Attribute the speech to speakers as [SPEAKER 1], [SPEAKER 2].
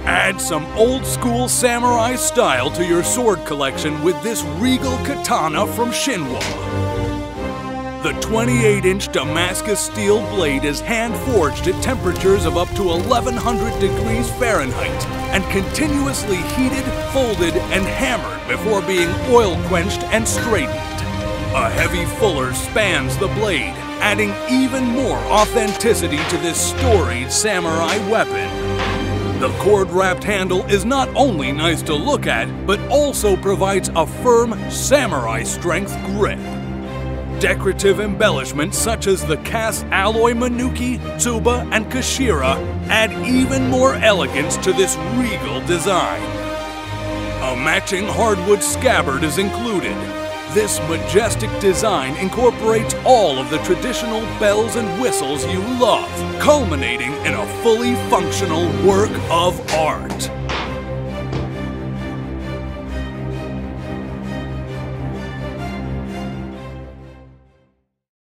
[SPEAKER 1] Add some old school samurai style to your sword collection with this regal katana from Shinwa. The 28 inch Damascus steel blade is hand forged at temperatures of up to 1100 degrees Fahrenheit and continuously heated, folded, and hammered before being oil quenched and straightened. A heavy fuller spans the blade, adding even more authenticity to this storied samurai weapon. The cord wrapped handle is not only nice to look at, but also provides a firm samurai strength grip. Decorative embellishments such as the cast alloy Menuki, Tsuba, and Kashira add even more elegance to this regal design. A matching hardwood scabbard is included. This majestic design incorporates all of the traditional bells and whistles you love, culminating in a fully functional work of art.